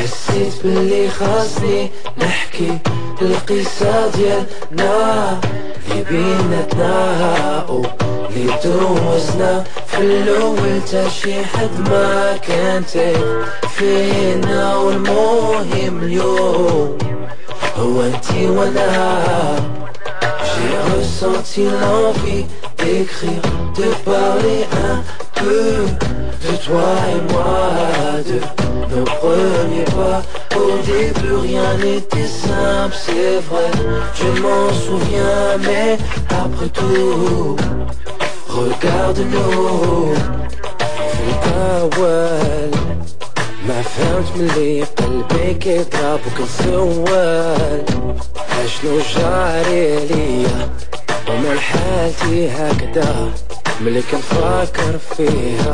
حسيت باللي خاصني نحكي القصة ديالنا اللي بيناتنا اللي دوزنا في الأول تا شي حد ما كان فينا والمهم اليوم هو انتي وأنا. J'ai ressenti l'envie d'écrire, de parler un peu de toi et moi, de nos premiers pas. Au début rien n'était simple, c'est vrai, je m'en souviens, mais après tout, regarde-nous. الأول ما فهمت ملي قلبي كيضرب وكنسول اشنو جاري ليا ومن حالتي هكذا ملي كنفكر فيها